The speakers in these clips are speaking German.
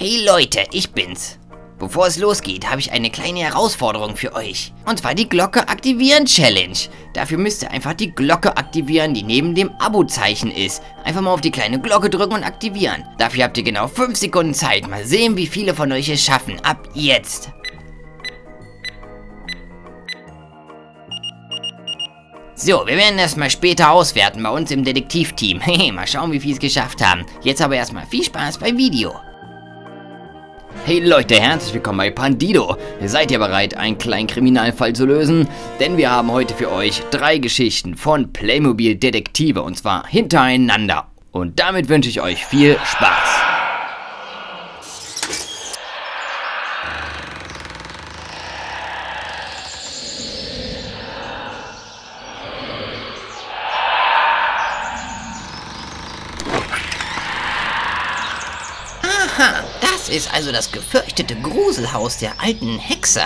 Hey Leute, ich bin's. Bevor es losgeht, habe ich eine kleine Herausforderung für euch. Und zwar die Glocke aktivieren Challenge. Dafür müsst ihr einfach die Glocke aktivieren, die neben dem Abo-Zeichen ist. Einfach mal auf die kleine Glocke drücken und aktivieren. Dafür habt ihr genau 5 Sekunden Zeit. Mal sehen, wie viele von euch es schaffen. Ab jetzt. So, wir werden das mal später auswerten bei uns im Detektivteam. mal schauen, wie viele es geschafft haben. Jetzt aber erstmal viel Spaß beim Video. Hey Leute, herzlich willkommen bei Pandido. Seid ihr bereit, einen kleinen Kriminalfall zu lösen? Denn wir haben heute für euch drei Geschichten von Playmobil Detektive und zwar hintereinander. Und damit wünsche ich euch viel Spaß. Aha, das ist also das gefürchtete Gruselhaus der alten Hexe.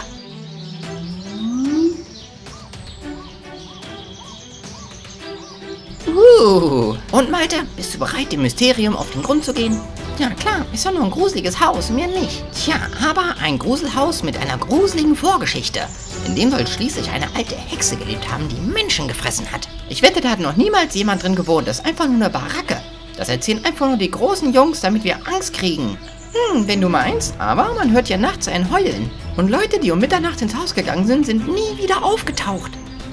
Uh, und Malte, bist du bereit, dem Mysterium auf den Grund zu gehen? Ja, klar, ist doch nur ein gruseliges Haus, mehr nicht. Tja, aber ein Gruselhaus mit einer gruseligen Vorgeschichte. In dem soll schließlich eine alte Hexe gelebt haben, die Menschen gefressen hat. Ich wette, da hat noch niemals jemand drin gewohnt. Das ist einfach nur eine Baracke. Das erzählen einfach nur die großen Jungs, damit wir Angst kriegen. Hm, wenn du meinst, aber man hört ja nachts ein Heulen. Und Leute, die um Mitternacht ins Haus gegangen sind, sind nie wieder aufgetaucht.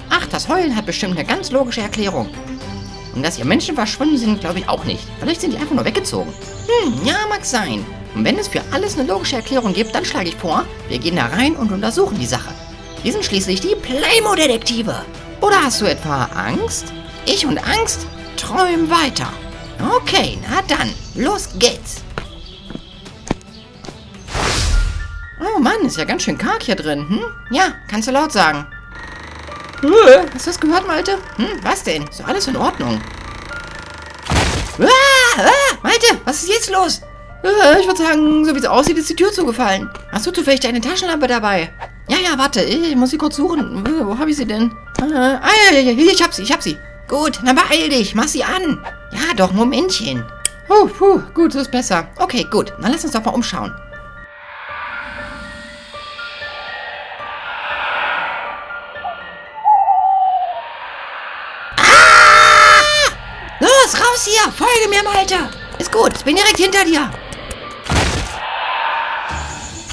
Ach, das Heulen hat bestimmt eine ganz logische Erklärung. Und dass hier Menschen verschwunden sind, glaube ich auch nicht. Vielleicht sind die einfach nur weggezogen. Hm, ja, mag sein. Und wenn es für alles eine logische Erklärung gibt, dann schlage ich vor, wir gehen da rein und untersuchen die Sache. Wir sind schließlich die Playmo-Detektive. Oder hast du etwa Angst? Ich und Angst? Träum weiter. Okay, na dann, los geht's. Oh Mann, ist ja ganz schön karg hier drin, hm? Ja, kannst du laut sagen. Hast du das gehört, Malte? Hm, was denn? Ist doch alles in Ordnung. Ah, ah, Malte, was ist jetzt los? Ich würde sagen, so wie es aussieht, ist die Tür zugefallen. Hast du zufällig deine Taschenlampe dabei? Ja, ja, warte, ich muss sie kurz suchen. Wo habe ich sie denn? Äh, ah, ja, ja, ich hab sie, ich hab sie. Gut, dann beeil dich, mach sie an. Ja, doch, Momentchen. Puh, puh, gut, so ist besser. Okay, gut, dann lass uns doch mal umschauen. Mir, Malte! Ist gut, ich bin direkt hinter dir.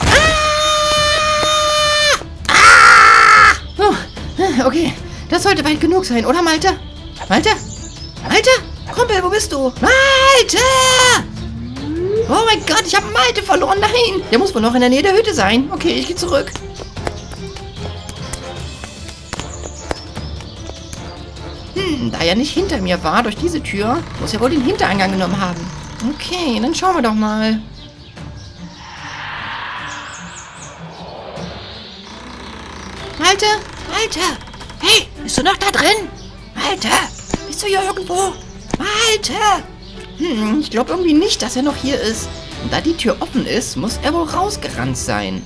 Ah! Ah! Oh, okay, das sollte weit genug sein, oder Malte? Malte? Malte? Kumpel, wo bist du? Malte! Oh mein Gott, ich habe Malte verloren. Nein, der muss wohl noch in der Nähe der Hütte sein. Okay, ich gehe zurück. Hm, da er nicht hinter mir war, durch diese Tür, muss er wohl den Hintereingang genommen haben. Okay, dann schauen wir doch mal. Malte, Malte, hey, bist du noch da drin? Malte, bist du hier irgendwo? Malte! Hm, ich glaube irgendwie nicht, dass er noch hier ist. Und da die Tür offen ist, muss er wohl rausgerannt sein.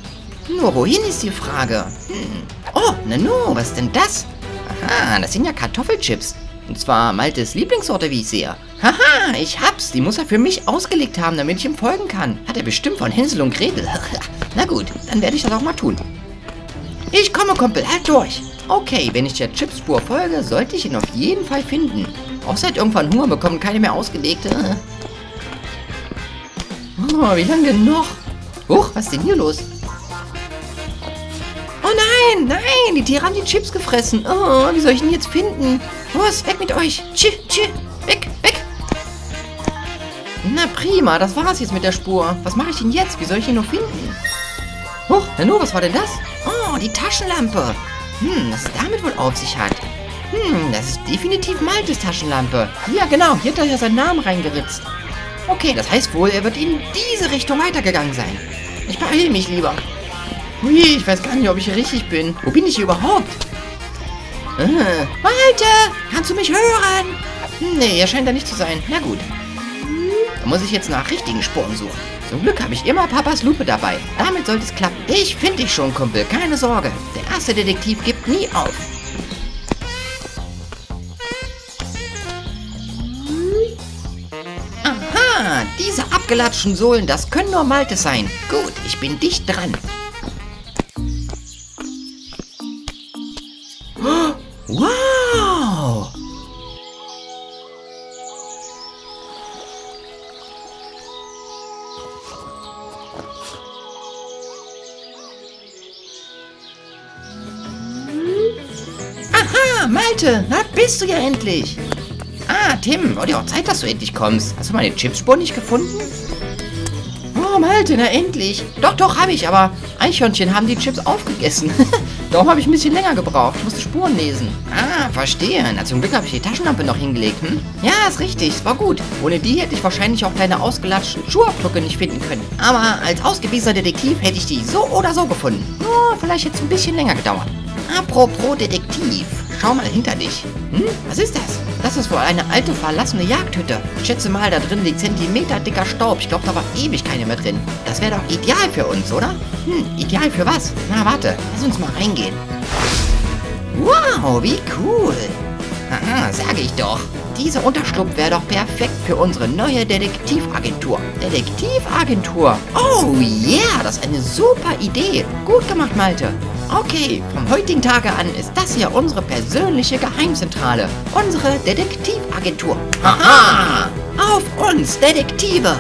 Nur wohin ist die Frage? Hm. Oh, Nanu, was ist denn das? Aha, das sind ja Kartoffelchips. Und zwar Maltes Lieblingssorte, wie ich sehe. Haha, ich hab's. Die muss er für mich ausgelegt haben, damit ich ihm folgen kann. Hat er bestimmt von Hänsel und Gretel. Na gut, dann werde ich das auch mal tun. Ich komme, Kumpel, halt durch. Okay, wenn ich der Chipspur folge, sollte ich ihn auf jeden Fall finden. Auch seit irgendwann Hunger bekommen, keine mehr ausgelegte. Oh, wie lange noch? Huch, was ist denn hier los? Oh nein, nein, die Tiere haben die Chips gefressen. Oh, wie soll ich ihn jetzt finden? Los, weg mit euch. Tschü, tschü, weg, weg. Na prima, das war's jetzt mit der Spur. Was mache ich denn jetzt? Wie soll ich ihn noch finden? Huch, Nanu, was war denn das? Oh, die Taschenlampe. Hm, was es damit wohl auf sich hat. Hm, das ist definitiv Maltes Taschenlampe. Ja, genau, hier hat er ja seinen Namen reingeritzt. Okay, das heißt wohl, er wird in diese Richtung weitergegangen sein. Ich beeile mich lieber. Hui, ich weiß gar nicht, ob ich richtig bin. Wo bin ich hier überhaupt? Äh, Malte, kannst du mich hören? Hm, nee, er scheint da nicht zu sein. Na gut. Da muss ich jetzt nach richtigen Spuren suchen. Zum Glück habe ich immer Papas Lupe dabei. Damit sollte es klappen. Ich finde dich schon, Kumpel. Keine Sorge. Der erste Detektiv gibt nie auf. Aha, Diese abgelatschten Sohlen, das können nur Malte sein. Gut, ich bin dicht dran. Wow! Aha, Malte, da bist du ja endlich. Ah, Tim, wurde ja auch Zeit, dass du endlich kommst. Hast du meine Chipsspur nicht gefunden? Oh, Malte, na endlich. Doch, doch, habe ich, aber Eichhörnchen haben die Chips aufgegessen. Darum habe ich ein bisschen länger gebraucht. Ich musste Spuren lesen. Ah, verstehe. Na, zum Glück habe ich die Taschenlampe noch hingelegt, hm? Ja, ist richtig. Es war gut. Ohne die hätte ich wahrscheinlich auch deine ausgelatschten Schuhabdrücke nicht finden können. Aber als ausgewiesener Detektiv hätte ich die so oder so gefunden. Nur vielleicht hätte es ein bisschen länger gedauert. Apropos Detektiv. Schau mal hinter dich. Hm? Was ist das? Das ist wohl eine alte verlassene Jagdhütte. Ich schätze mal, da drin liegt Zentimeter dicker Staub. Ich glaube, da war ewig keine mehr drin. Das wäre doch ideal für uns, oder? Hm, ideal für was? Na, warte. Lass uns mal reingehen. Wow, wie cool. Aha, sage ich doch. Dieser Unterschlupf wäre doch perfekt für unsere neue Detektivagentur. Detektivagentur? Oh yeah, das ist eine super Idee. Gut gemacht, Malte. Okay, vom heutigen Tage an ist das hier unsere persönliche Geheimzentrale. Unsere Detektivagentur. Haha! Auf uns, Detektive!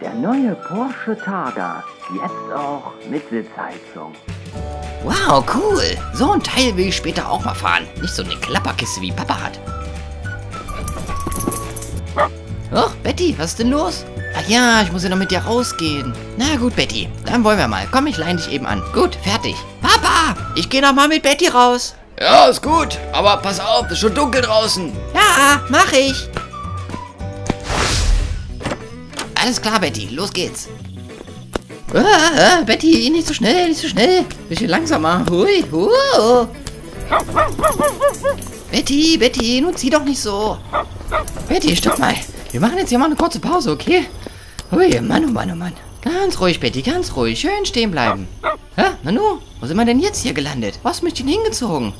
Der neue Porsche Targa. Jetzt auch mit Sitzheizung. Wow, cool. So ein Teil will ich später auch mal fahren. Nicht so eine Klapperkiste wie Papa hat. Oh, Betty, was ist denn los? Ach ja, ich muss ja noch mit dir rausgehen. Na gut, Betty, dann wollen wir mal. Komm, ich leine dich eben an. Gut, fertig. Papa, ich gehe noch mal mit Betty raus. Ja, ist gut. Aber pass auf, ist schon dunkel draußen. Ja, mach ich. Alles klar, Betty, los geht's. Ah, ah, Betty, nicht so schnell, nicht so schnell. Bisschen langsamer. Hui, hu. Betty, Betty, nun zieh doch nicht so. Betty, stopp mal. Wir machen jetzt hier mal eine kurze Pause, okay? Hui, Mann, oh Mann, oh Mann. Ganz ruhig, Betty, ganz ruhig. Schön stehen bleiben. Hä? Nanu, wo sind wir denn jetzt hier gelandet? Was mich denn hingezogen?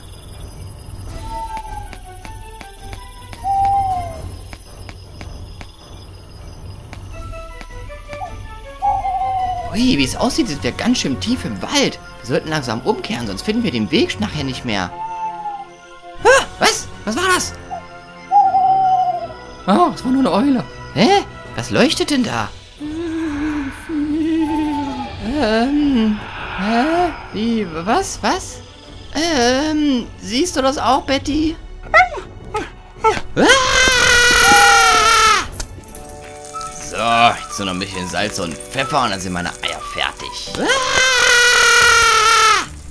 Ui, wie es aussieht, sind wir ganz schön tief im Wald. Wir sollten langsam umkehren, sonst finden wir den Weg nachher nicht mehr. Ah, was? Was war das? Oh, es war nur eine Eule. Hä? Was leuchtet denn da? Ähm, hä? Wie, was, was? Ähm, siehst du das auch, Betty? Ah! So, jetzt nur noch ein bisschen Salz und Pfeffer und dann sind meine Eier fertig. Ah!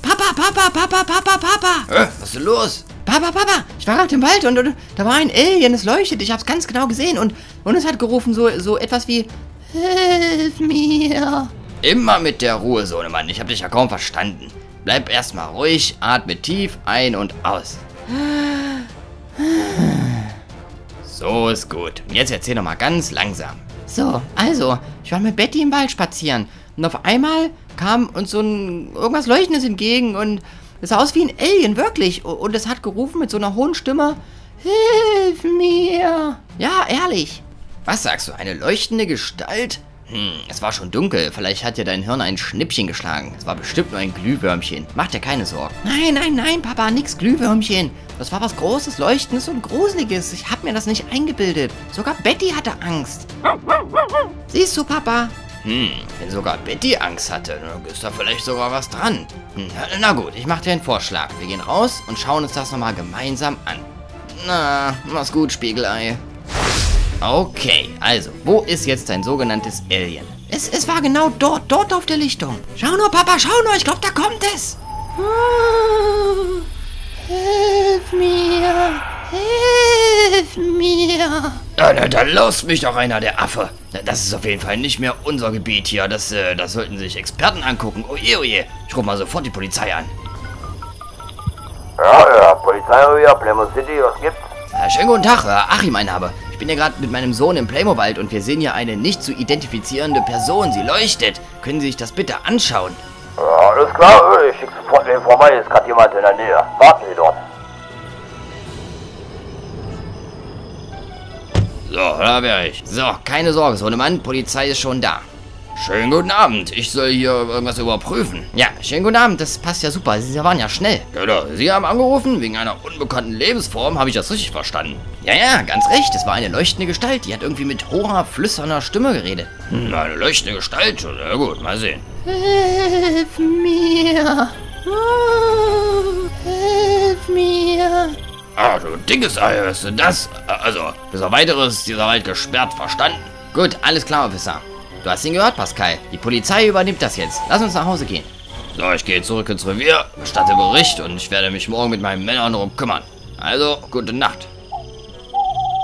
Papa, Papa, Papa, Papa, Papa. Hä? Was ist denn los? Papa, Papa, ich war gerade im Wald und, und da war ein Alien, es leuchtet. Ich hab's ganz genau gesehen und, und es hat gerufen so, so etwas wie Hilf mir. Immer mit der Ruhe, Sohnemann. Ich hab dich ja kaum verstanden. Bleib erstmal ruhig, atme tief ein und aus. So ist gut. Und jetzt erzähl noch mal ganz langsam. So, also, ich war mit Betty im Wald spazieren und auf einmal kam uns so ein irgendwas Leuchtendes entgegen und es sah aus wie ein Alien, wirklich. Und es hat gerufen mit so einer hohen Stimme, Hilf mir. Ja, ehrlich. Was sagst du, eine leuchtende Gestalt? Hm, es war schon dunkel. Vielleicht hat dir dein Hirn ein Schnippchen geschlagen. Es war bestimmt nur ein Glühwürmchen. Mach dir keine Sorgen. Nein, nein, nein, Papa, nix Glühwürmchen. Das war was Großes, Leuchtendes und Gruseliges. Ich hab mir das nicht eingebildet. Sogar Betty hatte Angst. Siehst du, Papa? Hm, wenn sogar Betty Angst hatte, dann ist da vielleicht sogar was dran. Hm, na, gut, ich mach dir einen Vorschlag. Wir gehen raus und schauen uns das nochmal gemeinsam an. Na, mach's gut, Spiegelei. Okay, also, wo ist jetzt dein sogenanntes Alien? Es, es war genau dort, dort auf der Lichtung. Schau nur, Papa, schau nur, ich glaube, da kommt es. Ah, hilf mir, hilf mir. Ja, na, da laust mich doch einer, der Affe. Das ist auf jeden Fall nicht mehr unser Gebiet hier. Das, äh, das sollten sich Experten angucken. Oje, oje. Ich ruf mal sofort die Polizei an. Ja, ja, Polizeirevier, Plymouth City, was gibt's? Äh, schönen guten Tag, äh, Achim, mein Name. Ich bin hier gerade mit meinem Sohn im Playmobil und wir sehen hier eine nicht zu identifizierende Person. Sie leuchtet. Können Sie sich das bitte anschauen? Ja, alles klar, ich schick sofort wen vorbei, ist gerade jemand in der Nähe. Warten Sie dort. So, da wäre ich. So, keine Sorge, Sohnemann, Polizei ist schon da. Schönen guten Abend. Ich soll hier irgendwas überprüfen. Ja, schönen guten Abend. Das passt ja super. Sie waren ja schnell. Genau. Sie haben angerufen wegen einer unbekannten Lebensform. Habe ich das richtig verstanden? Ja, ja, ganz recht. Es war eine leuchtende Gestalt. Die hat irgendwie mit hoher, flüsternder Stimme geredet. Hm, eine leuchtende Gestalt? Na gut, mal sehen. Hilf mir! Oh, hilf mir! Ah, du dickes Ei, hörst du das? Also, bis auf weiteres ist dieser Wald gesperrt, verstanden? Gut, alles klar, Officer. Du hast ihn gehört, Pascal. Die Polizei übernimmt das jetzt. Lass uns nach Hause gehen. So, ich gehe zurück ins Revier, bestatte Bericht und ich werde mich morgen mit meinen Männern darum kümmern. Also, gute Nacht.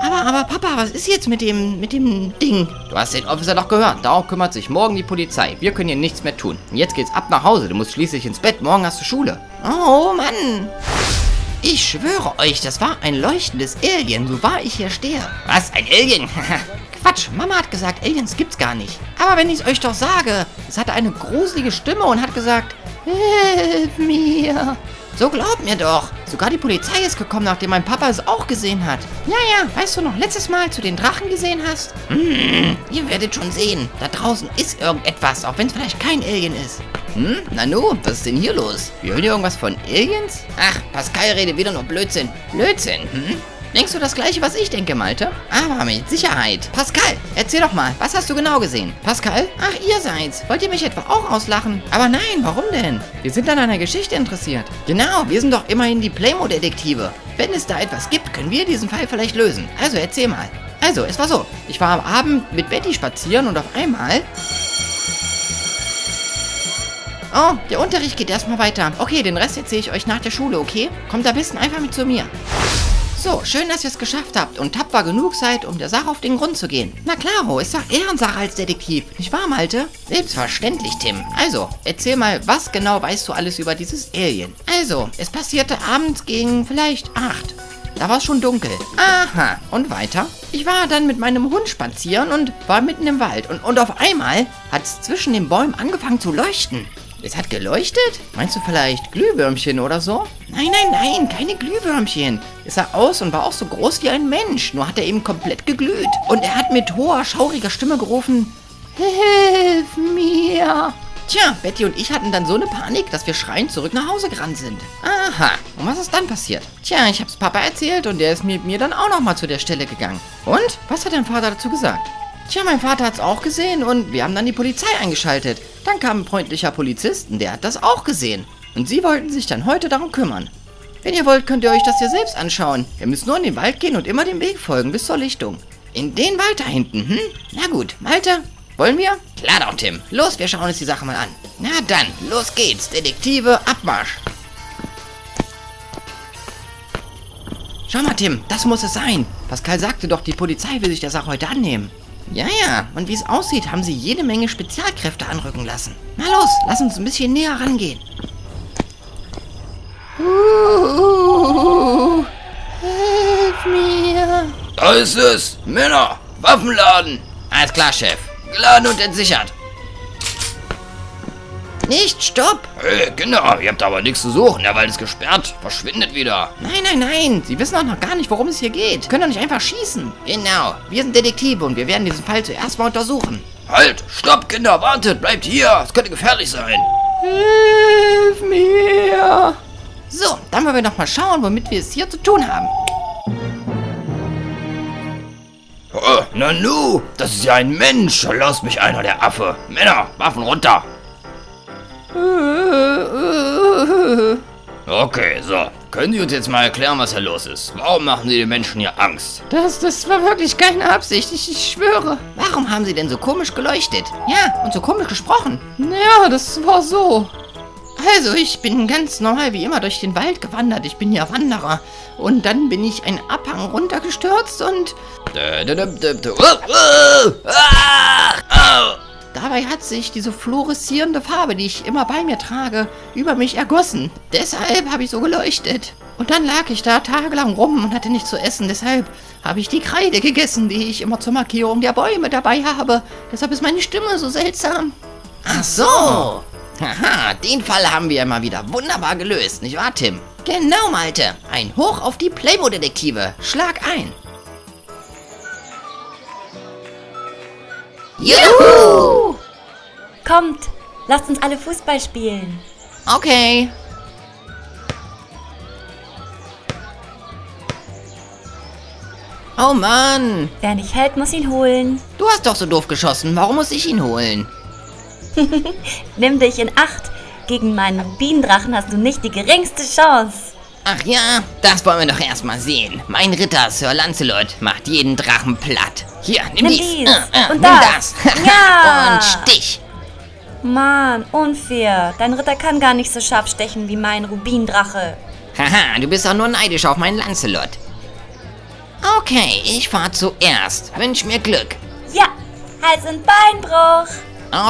Aber, aber Papa, was ist jetzt mit dem, mit dem Ding? Du hast den Officer doch gehört. Darum kümmert sich morgen die Polizei. Wir können hier nichts mehr tun. Und jetzt geht's ab nach Hause. Du musst schließlich ins Bett. Morgen hast du Schule. Oh Mann! Ich schwöre euch, das war ein leuchtendes Alien, so wahr ich hier stehe. Was? Ein Alien? Quatsch, Mama hat gesagt, Aliens gibt's gar nicht. Aber wenn ich es euch doch sage, es hatte eine gruselige Stimme und hat gesagt, Hilf mir. So glaubt mir doch. Sogar die Polizei ist gekommen, nachdem mein Papa es auch gesehen hat. Ja, ja, weißt du noch, letztes Mal, du den Drachen gesehen hast? Hm, ihr werdet schon sehen. Da draußen ist irgendetwas, auch wenn es vielleicht kein Alien ist. Hm? Nanu, was ist denn hier los? Wir hören hier irgendwas von Aliens? Ach, Pascal redet wieder nur Blödsinn. Blödsinn, hm? Denkst du das gleiche, was ich denke, Malte? Aber mit Sicherheit. Pascal, erzähl doch mal, was hast du genau gesehen? Pascal? Ach, ihr seid's. Wollt ihr mich etwa auch auslachen? Aber nein, warum denn? Wir sind an einer Geschichte interessiert. Genau, wir sind doch immerhin die Playmo-Detektive. Wenn es da etwas gibt, können wir diesen Fall vielleicht lösen. Also erzähl mal. Also, es war so. Ich war am Abend mit Betty spazieren und auf einmal... Oh, der Unterricht geht erstmal weiter. Okay, den Rest erzähle ich euch nach der Schule, okay? Kommt am besten einfach mit zu mir. So, schön, dass ihr es geschafft habt und tapfer genug seid, um der Sache auf den Grund zu gehen. Na klaro, ist doch Ehrensache als Detektiv, nicht wahr, Malte? Selbstverständlich, Tim. Also, erzähl mal, was genau weißt du alles über dieses Alien? Also, es passierte abends gegen vielleicht acht. Da war es schon dunkel. Aha, und weiter? Ich war dann mit meinem Hund spazieren und war mitten im Wald. Und, und auf einmal hat es zwischen den Bäumen angefangen zu leuchten. Es hat geleuchtet? Meinst du vielleicht Glühwürmchen oder so? Nein, nein, nein, keine Glühwürmchen. Es sah aus und war auch so groß wie ein Mensch, nur hat er eben komplett geglüht. Und er hat mit hoher, schauriger Stimme gerufen, Hilf mir! Tja, Betty und ich hatten dann so eine Panik, dass wir schreiend zurück nach Hause gerannt sind. Aha, und was ist dann passiert? Tja, ich hab's Papa erzählt und der ist mit mir dann auch nochmal zu der Stelle gegangen. Und? Was hat dein Vater dazu gesagt? Tja, mein Vater hat's auch gesehen und wir haben dann die Polizei eingeschaltet. Dann kam ein freundlicher Polizist und der hat das auch gesehen. Und sie wollten sich dann heute darum kümmern. Wenn ihr wollt, könnt ihr euch das hier selbst anschauen. Ihr müsst nur in den Wald gehen und immer dem Weg folgen bis zur Lichtung. In den Wald da hinten, hm? Na gut, Malte, wollen wir? Klar doch, Tim. Los, wir schauen uns die Sache mal an. Na dann, los geht's. Detektive, Abmarsch. Schau mal, Tim, das muss es sein. Pascal sagte doch, die Polizei will sich der Sache heute annehmen. Ja, ja, und wie es aussieht, haben sie jede Menge Spezialkräfte anrücken lassen. Na los, lass uns ein bisschen näher rangehen. Uh, hilf mir. Da ist es! Männer! Waffenladen! Alles klar, Chef. Geladen und entsichert! Nicht, stopp! Hey, Kinder, ihr habt aber nichts zu suchen. Der Wald ist gesperrt. Verschwindet wieder. Nein, nein, nein. Sie wissen auch noch gar nicht, worum es hier geht. Können doch nicht einfach schießen. Genau. Wir sind Detektive und wir werden diesen Fall zuerst mal untersuchen. Halt! Stopp, Kinder! Wartet! Bleibt hier! Es könnte gefährlich sein! Hilf mir! So, dann wollen wir noch mal schauen, womit wir es hier zu tun haben. Oh, Nanu! Das ist ja ein Mensch! Lass mich einer, der Affe! Männer, Waffen runter! Okay, so. Können Sie uns jetzt mal erklären, was hier los ist? Warum machen Sie den Menschen hier Angst? Das, das war wirklich keine Absicht, ich, ich schwöre. Warum haben Sie denn so komisch geleuchtet? Ja, und so komisch gesprochen. Ja, das war so. Also, ich bin ganz normal wie immer durch den Wald gewandert. Ich bin ja Wanderer. Und dann bin ich einen Abhang runtergestürzt und Dabei hat sich diese fluoreszierende Farbe, die ich immer bei mir trage, über mich ergossen. Deshalb habe ich so geleuchtet. Und dann lag ich da tagelang rum und hatte nichts zu essen. Deshalb habe ich die Kreide gegessen, die ich immer zur Markierung der Bäume dabei habe. Deshalb ist meine Stimme so seltsam. Ach so. Haha, den Fall haben wir mal wieder wunderbar gelöst, nicht wahr, Tim? Genau, Malte. Ein Hoch auf die Playmo-Detektive. Schlag ein. Juhu! Kommt, lasst uns alle Fußball spielen. Okay. Oh Mann, Wer nicht hält, muss ihn holen. du hast doch so doof geschossen. Warum muss ich ihn holen? Nimm dich in Acht. Gegen meinen Rubindrachen hast du nicht die geringste Chance. Ach ja, das wollen wir doch erstmal sehen. Mein Ritter, Sir Lancelot, macht jeden Drachen platt. Hier, nimm, Nimm dies. dies. Äh, äh, Und nimm das. das. Ja. Und Stich. Mann, unfair. Dein Ritter kann gar nicht so scharf stechen wie mein Rubindrache. Haha, du bist doch nur neidisch auf meinen Lancelot. Okay, ich fahr zuerst. Wünsch mir Glück. Ja, Hals- und Beinbruch.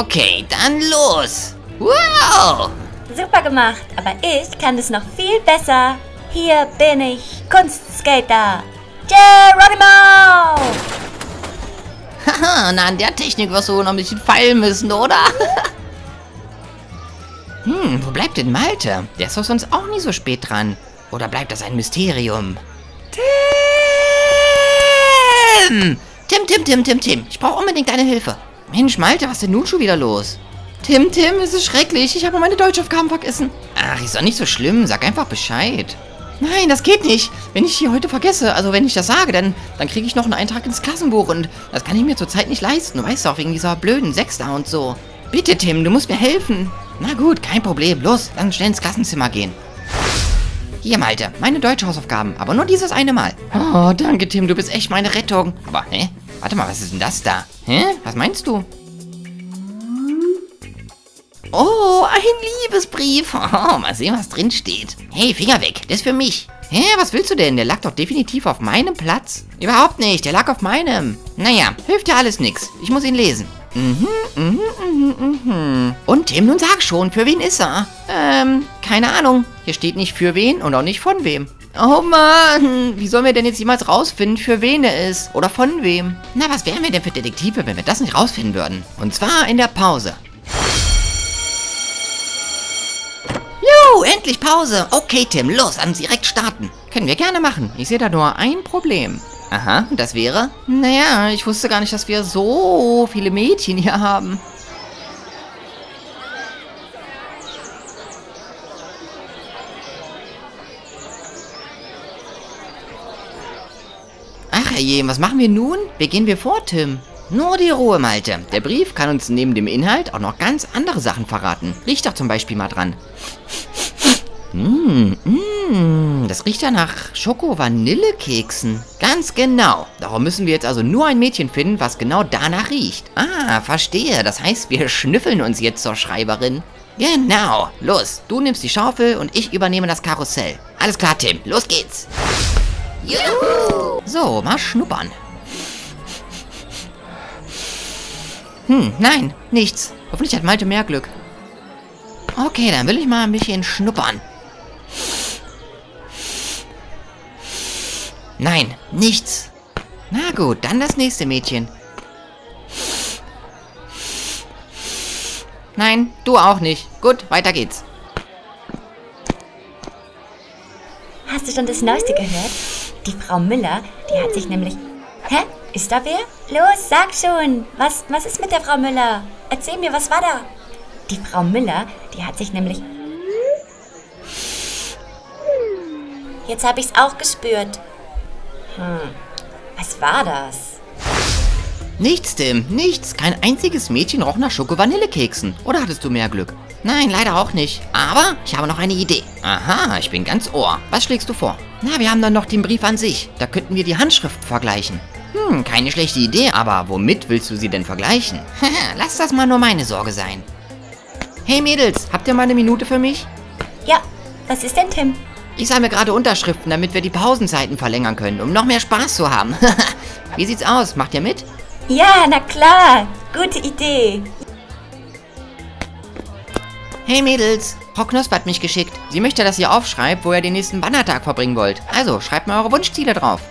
Okay, dann los. Wow! Super gemacht, aber ich kann es noch viel besser. Hier bin ich, Kunstskater. Geronimo! Haha, na, an der Technik wirst du wohl noch ein bisschen feilen müssen, oder? hm, wo bleibt denn Malte? Der ist doch sonst auch nie so spät dran. Oder bleibt das ein Mysterium? Tim! Tim, Tim, Tim, Tim, Tim. Ich brauche unbedingt deine Hilfe. Mensch, Malte, was ist denn nun schon wieder los? Tim, Tim, es ist schrecklich. Ich habe meine Deutschaufgaben vergessen. Ach, ist doch nicht so schlimm. Sag einfach Bescheid. Nein, das geht nicht. Wenn ich die heute vergesse, also wenn ich das sage, dann, dann kriege ich noch einen Eintrag ins Klassenbuch und das kann ich mir zurzeit nicht leisten. Du weißt doch, wegen dieser blöden Sechster und so. Bitte, Tim, du musst mir helfen. Na gut, kein Problem. Los, dann schnell ins Klassenzimmer gehen. Hier, Malte, meine deutsche Hausaufgaben, aber nur dieses eine Mal. Oh, danke, Tim, du bist echt meine Rettung. Aber, hä? Warte mal, was ist denn das da? Hä? Was meinst du? Oh, ein Liebesbrief. Oh, mal sehen, was drin steht. Hey, Finger weg, der ist für mich. Hä, was willst du denn? Der lag doch definitiv auf meinem Platz. Überhaupt nicht, der lag auf meinem. Naja, hilft ja alles nix. Ich muss ihn lesen. Mhm, mhm, mhm, mhm. Und Tim, nun sag schon, für wen ist er? Ähm, keine Ahnung. Hier steht nicht für wen und auch nicht von wem. Oh Mann, wie sollen wir denn jetzt jemals rausfinden, für wen er ist? Oder von wem? Na, was wären wir denn für Detektive, wenn wir das nicht rausfinden würden? Und zwar in der Pause. Juhu, endlich Pause. Okay, Tim, los, dann direkt starten. Können wir gerne machen. Ich sehe da nur ein Problem. Aha, das wäre? Naja, ich wusste gar nicht, dass wir so viele Mädchen hier haben. Ach je, was machen wir nun? Wie gehen wir vor, Tim? Nur die Ruhe, Malte. Der Brief kann uns neben dem Inhalt auch noch ganz andere Sachen verraten. Riech doch zum Beispiel mal dran. Mmh, mmh, das riecht ja nach Schoko-Vanille-Keksen. Ganz genau. Darum müssen wir jetzt also nur ein Mädchen finden, was genau danach riecht. Ah, verstehe. Das heißt, wir schnüffeln uns jetzt zur Schreiberin. Genau. Los, du nimmst die Schaufel und ich übernehme das Karussell. Alles klar, Tim. Los geht's. Juhu. So, mal schnuppern. Hm, nein, nichts. Hoffentlich hat Malte mehr Glück. Okay, dann will ich mal ein bisschen schnuppern. Nein, nichts. Na gut, dann das nächste Mädchen. Nein, du auch nicht. Gut, weiter geht's. Hast du schon das Neueste gehört? Die Frau Müller, die hat sich nämlich... Hä? Ist da wer? Los, sag schon. Was, was ist mit der Frau Müller? Erzähl mir, was war da? Die Frau Müller, die hat sich nämlich... Jetzt habe ich's auch gespürt. Hm, was war das? Nichts, Tim, nichts. Kein einziges Mädchen roch nach Schoko-Vanillekeksen. Oder hattest du mehr Glück? Nein, leider auch nicht. Aber ich habe noch eine Idee. Aha, ich bin ganz ohr. Was schlägst du vor? Na, wir haben dann noch den Brief an sich. Da könnten wir die Handschrift vergleichen. Hm, keine schlechte Idee, aber womit willst du sie denn vergleichen? Lass das mal nur meine Sorge sein. Hey Mädels, habt ihr mal eine Minute für mich? Ja, was ist denn, Tim? Ich sammle gerade Unterschriften, damit wir die Pausenzeiten verlängern können, um noch mehr Spaß zu haben. Wie sieht's aus? Macht ihr mit? Ja, na klar. Gute Idee. Hey Mädels, Frau Knospe hat mich geschickt. Sie möchte, dass ihr aufschreibt, wo ihr den nächsten Bannertag verbringen wollt. Also, schreibt mal eure Wunschziele drauf.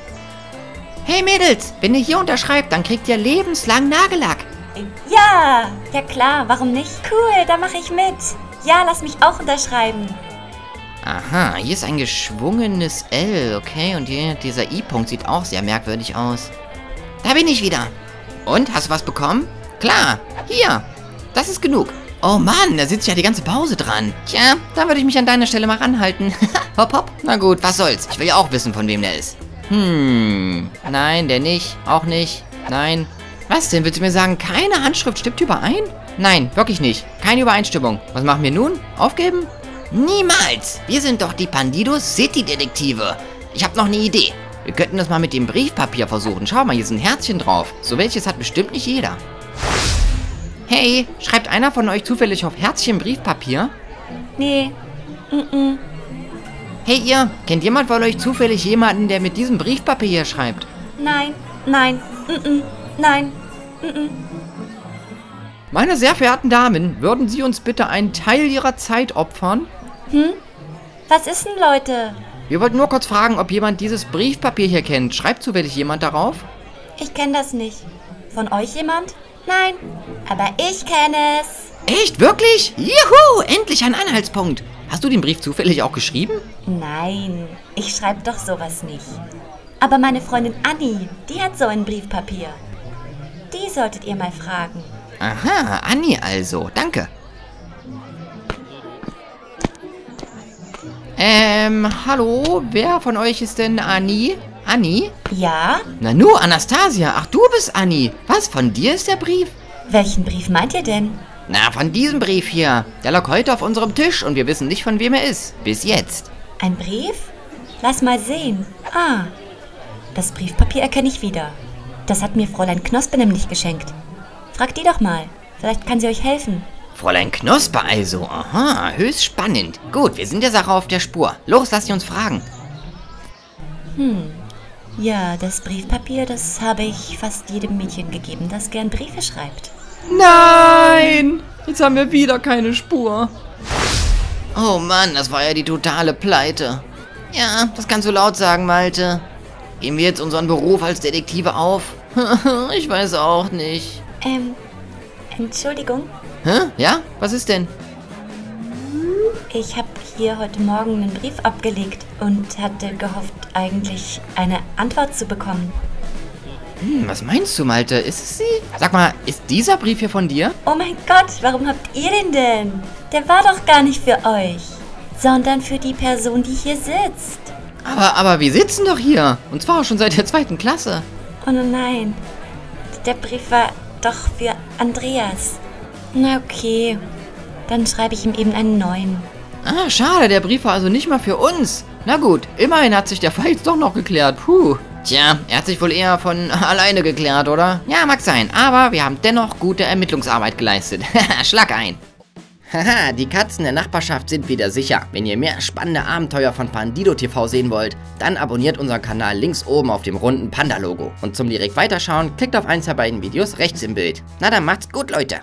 Hey Mädels, wenn ihr hier unterschreibt, dann kriegt ihr lebenslang Nagellack. Ja, ja klar, warum nicht? Cool, da mache ich mit. Ja, lass mich auch unterschreiben. Aha, hier ist ein geschwungenes L, okay, und hier, dieser I-Punkt sieht auch sehr merkwürdig aus. Da bin ich wieder. Und, hast du was bekommen? Klar, hier. Das ist genug. Oh Mann, da sitzt ja die ganze Pause dran. Tja, da würde ich mich an deiner Stelle mal ranhalten. hopp, hopp. Na gut, was soll's. Ich will ja auch wissen, von wem der ist. Hm, nein, der nicht. Auch nicht. Nein. Was denn? Willst du mir sagen, keine Handschrift stimmt überein? Nein, wirklich nicht. Keine Übereinstimmung. Was machen wir nun? Aufgeben? Niemals! Wir sind doch die Pandido City Detektive. Ich habe noch eine Idee. Wir könnten das mal mit dem Briefpapier versuchen. Schau mal, hier ist ein Herzchen drauf. So welches hat bestimmt nicht jeder. Hey, schreibt einer von euch zufällig auf Herzchen Briefpapier? Nee. Mm-mm. Hey ihr, kennt jemand von euch zufällig jemanden, der mit diesem Briefpapier hier schreibt? Nein. Nein. Mm-mm. Nein. Mm-mm. Meine sehr verehrten Damen, würden Sie uns bitte einen Teil Ihrer Zeit opfern? Was ist denn, Leute? Wir wollten nur kurz fragen, ob jemand dieses Briefpapier hier kennt. Schreibt zufällig jemand darauf? Ich kenne das nicht. Von euch jemand? Nein. Aber ich kenne es. Echt? Wirklich? Juhu! Endlich ein Anhaltspunkt. Hast du den Brief zufällig auch geschrieben? Nein, ich schreibe doch sowas nicht. Aber meine Freundin Annie, die hat so ein Briefpapier. Die solltet ihr mal fragen. Aha, Anni also. Danke. Ähm, hallo? Wer von euch ist denn Anni? Anni? Ja? Na nu, Anastasia. Ach, du bist Anni. Was, von dir ist der Brief? Welchen Brief meint ihr denn? Na, von diesem Brief hier. Der lag heute auf unserem Tisch und wir wissen nicht, von wem er ist. Bis jetzt. Ein Brief? Lass mal sehen. Ah, das Briefpapier erkenne ich wieder. Das hat mir Fräulein Knospe nämlich geschenkt. Fragt die doch mal. Vielleicht kann sie euch helfen. Fräulein Knospe also. Aha, höchst spannend. Gut, wir sind der Sache auf der Spur. Los, lass sie uns fragen. Ja, das Briefpapier, das habe ich fast jedem Mädchen gegeben, das gern Briefe schreibt. Nein! Jetzt haben wir wieder keine Spur. Oh Mann, das war ja die totale Pleite. Ja, das kannst du laut sagen, Malte. Geben wir jetzt unseren Beruf als Detektive auf? ich weiß auch nicht. Ähm, Entschuldigung, Hä? Ja? Was ist denn? ich habe hier heute Morgen einen Brief abgelegt und hatte gehofft, eigentlich eine Antwort zu bekommen. Hm, was meinst du, Malte? Ist es sie? Sag mal, ist dieser Brief hier von dir? Oh mein Gott, warum habt ihr den denn? Der war doch gar nicht für euch, sondern für die Person, die hier sitzt. Aber, aber wir sitzen doch hier. Und zwar schon seit der zweiten Klasse. Oh nein, der Brief war doch für Andreas. Na okay, dann schreibe ich ihm eben einen neuen. Ah, schade, der Brief war also nicht mal für uns. Na gut, immerhin hat sich der Fall jetzt doch noch geklärt. Puh. Tja, er hat sich wohl eher von alleine geklärt, oder? Ja, mag sein, aber wir haben dennoch gute Ermittlungsarbeit geleistet. Schlag ein. Haha, die Katzen der Nachbarschaft sind wieder sicher. Wenn ihr mehr spannende Abenteuer von Pandido TV sehen wollt, dann abonniert unseren Kanal links oben auf dem runden Panda-Logo. Und zum direkt weiterschauen, klickt auf eins der beiden Videos rechts im Bild. Na dann macht's gut, Leute.